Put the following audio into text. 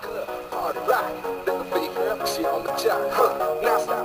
club, party rock, let big up, she on the jock, huh, now stop.